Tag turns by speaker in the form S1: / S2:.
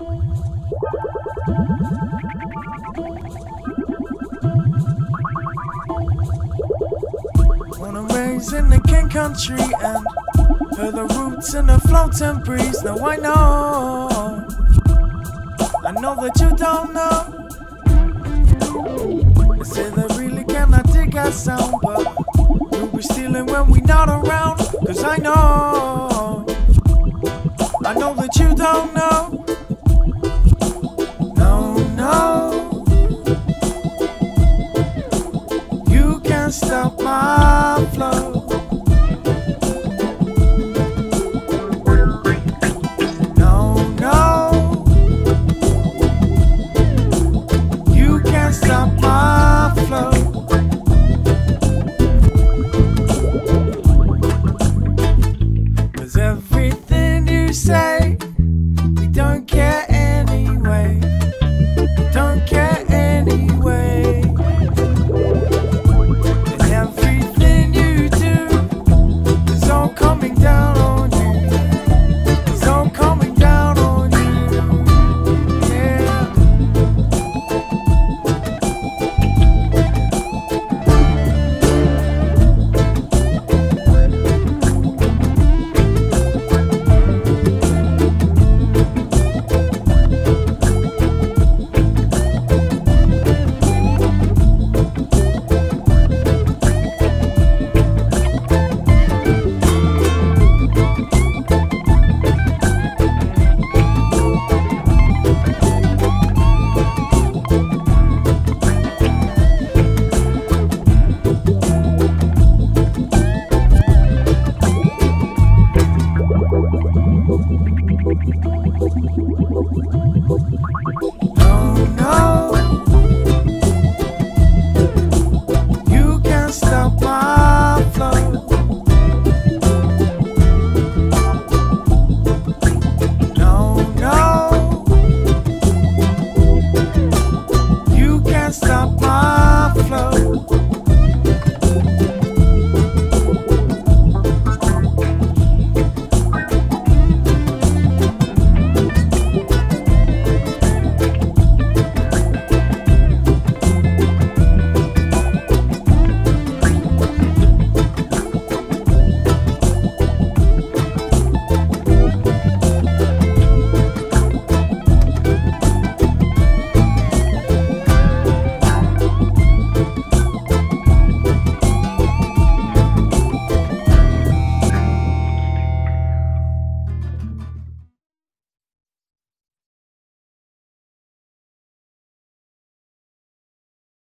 S1: Born and raised in the king country and heard the roots in the floating breeze. Now I know, I know that you don't know. They say they really cannot dig our sound, but we'll be stealing when we not around. Cause I know, I know that you don't know. Everything you say,